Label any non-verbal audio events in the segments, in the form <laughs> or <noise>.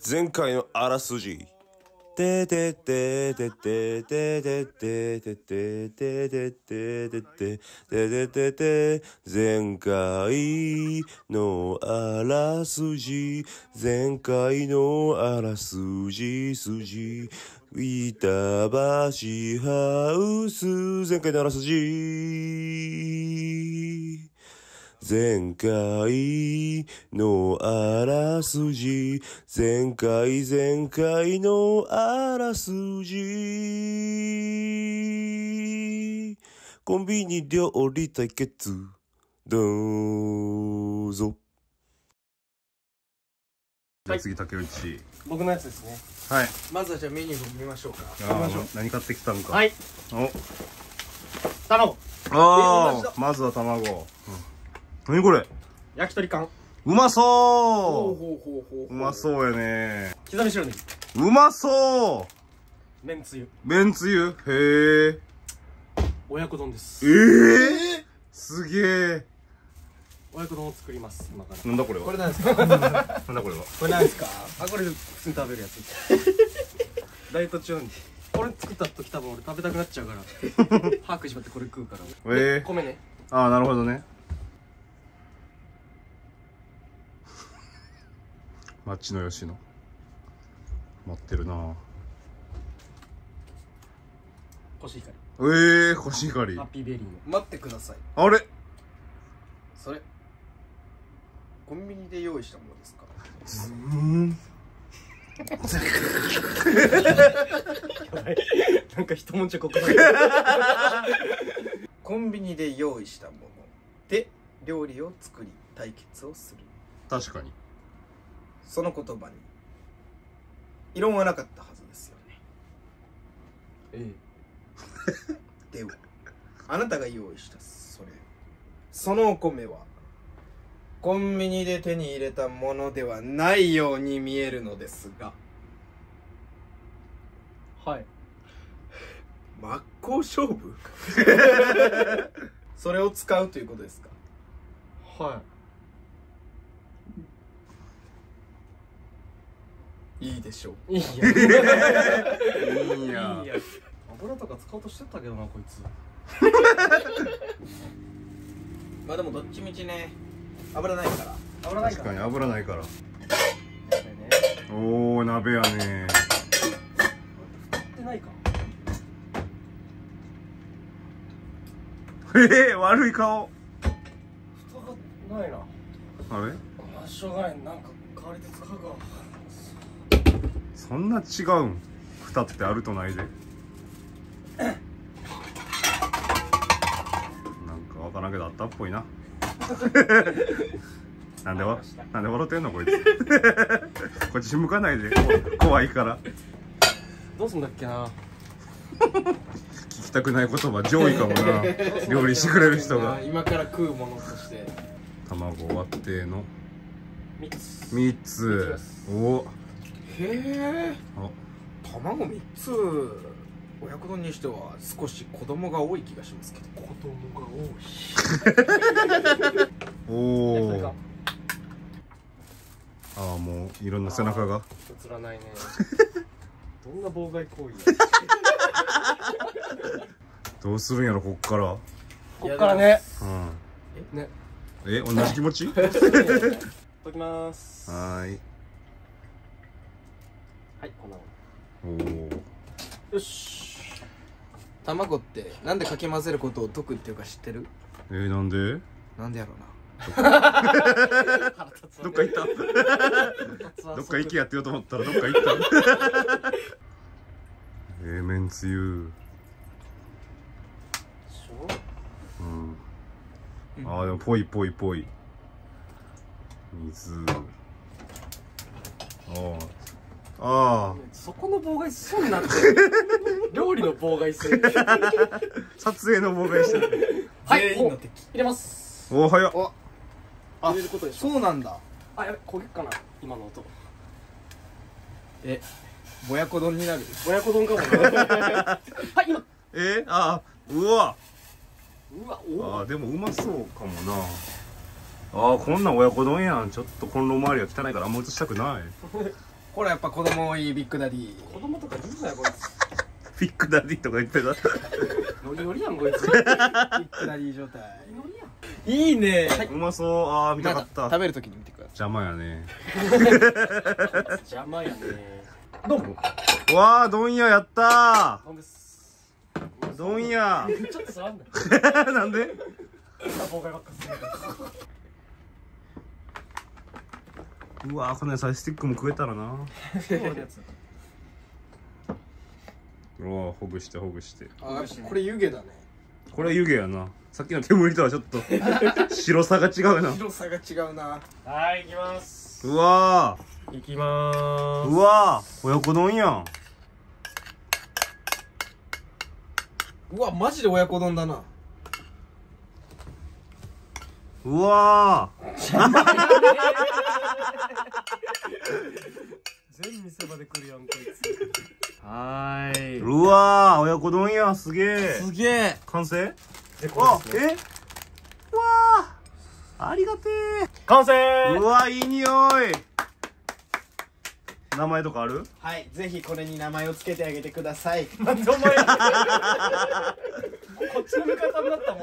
前回のあらすじ。てててててててててててててててててて前回のあらすじ。前回のあらすじすじ板橋ハウス。前回のあらすじ。前回のあらすじ。前回前回のあらすじ。コンビニ料理対決どうぞ。じゃあ次竹内。僕のやつですね。はい。まずはじゃあメニューを見ましょうか。あー何買ってきたんか。はい。お。卵ああまずは卵、うん、何これ？焼き鳥缶。うまそほうほうまそうやね。刻み白ネギうまそう。めんつゆ。めんつゆ？へえ。親子丼です。ええすげえ。親子丼を作りますなんだこれは？これなんですか？なんだこれは？これなんですか？あこれ普通に食べるやつ。ダイエット中に。これ作った時多分俺食べたくなっちゃうから。<laughs> 歯食いしばってこれ食うから。ええ米ね。ああなるほどね町の吉野待ってるな。コシヒカええコシヒカリリハッピーベリーの。待ってください。あれ？それ。コンビニで用意したものですか？なんか一文字ここだコンビニで用意したもので料理を作り対決をする。確かにその言葉に。異論はなかったはずですよね。え <laughs> ではあなたが用意したそれ。そのお米はコンビニで手に入れたものではないように見えるのですが。えはい。真っ向勝負？<laughs> それを使うということですか？はいいでしょう。いいや。いいや。油とか使おうとしてたけどなこいつ。まあでもどっちみちね油ないから。油ないか確からに油ないから。ね。おお鍋やね。振ってないか？ええ悪い顔。蓋がないな。あれ？あしょうがない。なんか代わりで使うかそんな違うん？蓋ってあるとないで。なんかわからんけどあったっぽいな。<laughs> なんでわなんで笑ってんのこいつ。<laughs> こっち向かないで。こ怖いから。どうすんだっけな。聞きたくない言葉上位かもな。<laughs> 料理してくれる人が。今から食うものとして。卵割っての。3つ。3つ。おへえあ卵3つ。親子丼にしては少し子供が多い気がしますけど。子供が多い。おおああもういろんな背中が。映らないね。<laughs> どんな妨害行為や。どうするんやろこっから。こっからね。うん。ね。え同じ気持ち？<laughs> は <laughs> 解きます。はーいいこんなもん。おおよし。卵ってなんでかき混ぜることを解くっていうか知ってる？えー、なんで？なんでやろうな。どっか行った？どっか行きやって言おうと思ったらどっか行った？<laughs> えー、めんつゆ。しょうん。ああでもぽいぽいぽい。水。あああそこの妨害すんなって。<laughs> 料理の妨害する。あ撮影の妨害してる。はい全員の敵。入れますおお早っ。お。入れることでしょ。そうなんだ。あやべ焦げっかな今の音。え親子丼になる？親子丼かもな。<laughs> はい今。えー、あーうわ。うわお。あーでもうまそうかもな。あーこんなん親子丼やん。ちょっとコンロ周りは汚いからあんま映したくない <laughs> ほらやっぱ子供多いビッグダディ。子供とか言うなよこいつ。ビッグダディとか言ってた。ノリノリやんこいつ。ビッグダディ状態。いいね。うまそう。あー見たかった。食べるときに見てくださ邪魔やね。邪魔やね。どうも。わあどんややったどんや。ちょっと触んな <laughs> なんで？妨害ばっかするうわーこの野菜スティックも食えたらな。そういうやつうわーほぐしてほぐして。いあこれ湯気だね。これは湯気やな。さっきの煙とはちょっと <laughs> 白さが違うな。広さが違うな。はい行きます。うわ行きまーーうわー。親子丼やん。うわマジで親子丼だなうわ全見せ場で来るやんこいつ。はーい。ーうわー親子丼やんすげえすげえ完成であこれですねえうわーありがて完成ー。うわいい匂い。名前とかある？はいぜひこれに名前を付けてあげてください <laughs> <laughs> <laughs> なん。でお前こっちの味方になったもん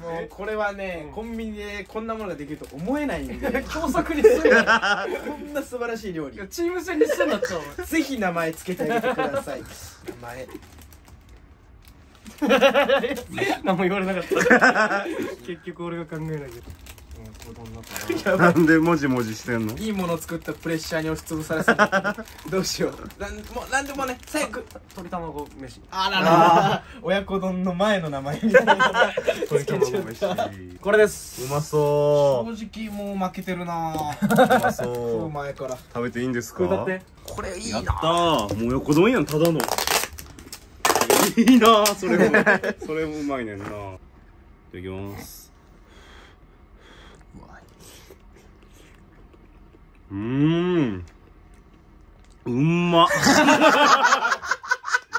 もうこれはねコンビニでこんなものができると思えないんで。<laughs> 共作にすんな。<laughs> こんな素晴らしい料理。チーム戦にすんなっちゃうぜひ名前付けてあげてください。名前。何も言われなかった。結局俺が考えなきゃ <laughs> なんでもじもじしてんの？いいものを作ったプレッシャーに押しつぶされそう。だ <laughs> どうしよう。なんもうなんでもね早く。鶏卵飯。あらら <laughs> 親子丼の前の名前みたいな。鶏卵飯。これです。うまそ正直もう負けてるな。ううまそう。前から。食べていいんですか？これだって。これいいな。やったー。もう横丼やんただの。いいなーそれも。それもうまいねんな。いただきますうーん。うんま。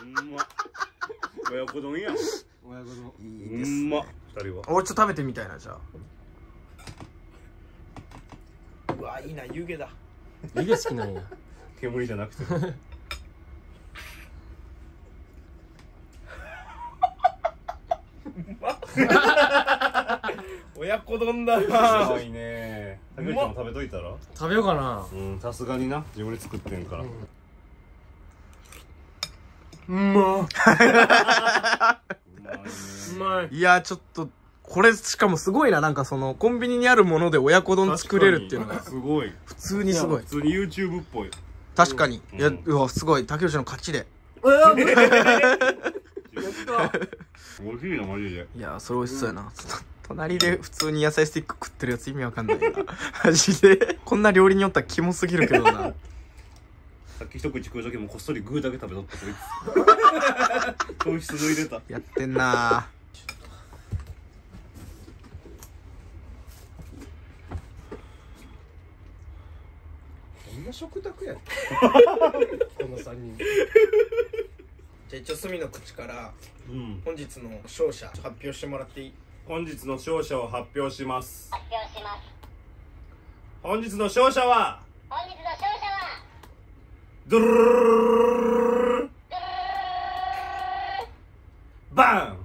うん。ま親子丼や。ん親子丼。うんま二人は俺ちょっと食べてみたいなじゃあ。うわいいな湯気だ。湯気好きなんや。<laughs> 煙じゃなくて。<laughs> <laughs> 親子丼だうなまいね竹内も食べといたら？食べようかな。うんさすがにな。自分で作ってんから。うん。まうまいね。うまい。いやちょっとこれしかもすごいな。なんかそのコンビニにあるもので親子丼作れるっていうのが。すごい。普通にすごい。普通に YouTube っぽい。確かに。うん。いやうわすごい。竹内の勝ちで。うわ美味しいなマジで。いやそれ美味しそうやな、ちょっと隣で普通に野菜スティック食ってるやつ意味わかんないな。マジで。こんな料理によったらキモすぎるけどな。さっき一口食う時もこっそりグーだけ食べとったこいつ。糖質抜いてた。やってんな。どんな食卓やこの3人。じゃあ一応隅の口からうん。本日の勝者発表してもらっていい？本日の勝者を発表します。発表します。本日の勝者は本日の勝者はドゥルルルルルルルバン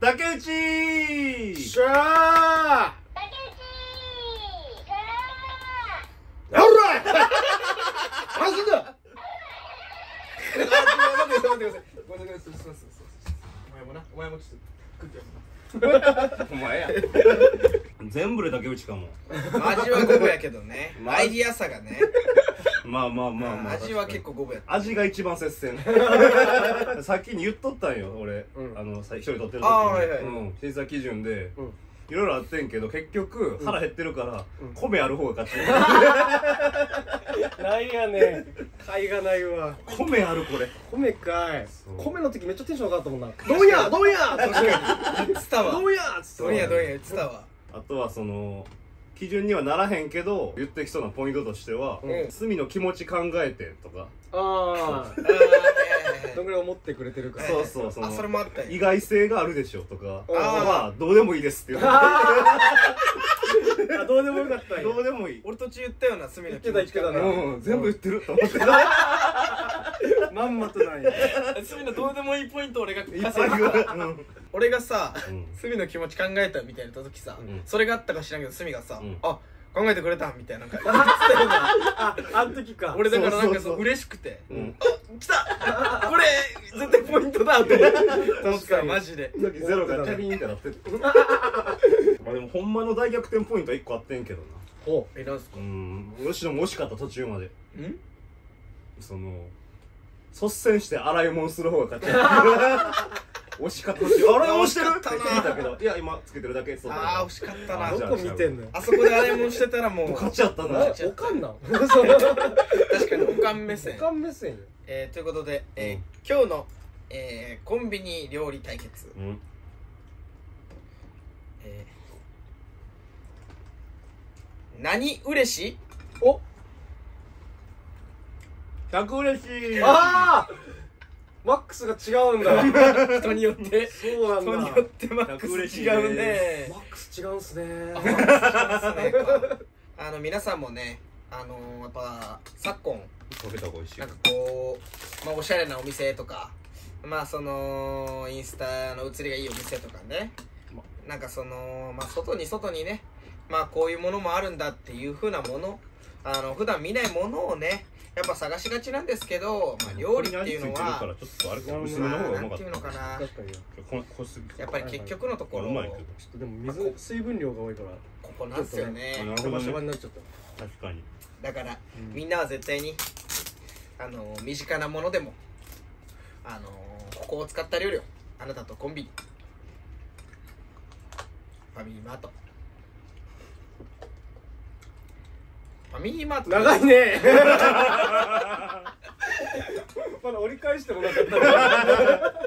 竹内しゃ竹内ーほらマジだ待って待って待ってごめんなさい。ごめんなさい。すいません。すい。ませんお前もなお前もちょっと食ってよお前や全部で竹内かも味は五分やけどねアイディアさがねまあまあまあまあ味は結構五分やった味が一番接戦さっきに言っとったんよ俺、あの一人撮ってる時にあはい。はい。うん、審査基準で、うんいろいろあってんけど結局腹減ってるから、うん。米ある方が勝ち、<laughs> なんやねん。貝がないわ。米あるこれ。米かい。米の時めっちゃテンション上がったもんな。どんや？どんや？確かに。言ってたわどうや？っつってどんや？どんや？たわあとはその基準にはならへんけど言ってきそうなポイントとしては「うん。隅の気持ち考えて」とか。ああ <laughs> あーどんぐらい思ってくれてるかはいそうそうそのあそれもあったよ意外性があるでしょとか。あー。はどうでもいいですっていう。ああどうでもよかったんや。どうでもいい。俺途中言ったような隅の気持ち言ってた言ってたなうん。全部言ってると思ってまんまとなんや。隅のどうでもいいポイント俺がいっぱい言う。俺がさうん。隅の気持ち考えたみたいな時さ、うん。それがあったか知らんけど隅がさ、うん。あ考えてくれたんみたいななんか言ってたよう。なああん時か。俺だからなんかそう嬉しくて、うん。来た。これ絶対ポイントだと思って。思ってたマジで。さっきゼロがチャリーンってなってる。まあでもほんまの大逆転ポイントは1個あってんけどな。ほえなんすか？うん。吉野も惜しかった途中まで。ん？その率先して洗い物する方が勝ち <laughs> 惜しかった。途中洗い物してるって聞いたけどいや今つけてるだけ。そうだああ惜しかったな。どこ見てんのよ。あそこで洗い物してたらもう。勝っちゃったな。なおかんなん確かにおかん目線おかん目線。よえー、ということで、えーうん。今日の、えー、コンビニ料理対決、うん。えー、何嬉しい？お。100嬉しい。ああマックスが違うんだ。<laughs> 人によって。そうなんだ。人によってマック100嬉しいス違うね。マックス違うんすね。あの皆さんもねあのー、やっぱ昨今かけた方が美味しいなんかこう、まあ、おしゃれなお店とかまあそのインスタの写りがいいお店とかね。なんかそのまあ外に外にねまあこういうものもあるんだっていう風なものあの普段見ないものをねやっぱ探しがちなんですけど、まあ、料理っていうのはちょっとあれかまあ薄めの方がうな。んてまかったいうのかなやっぱり結局のところちょっとでも水水分量が多いから。ここなんですよね。になっちゃった。確かに。だから、うん。みんなは絶対にあの身近なものでもあのここを使った料理をあなたとコンビニファミリーマートファミリーマート。長いね。<laughs> まだ折り返してもなかった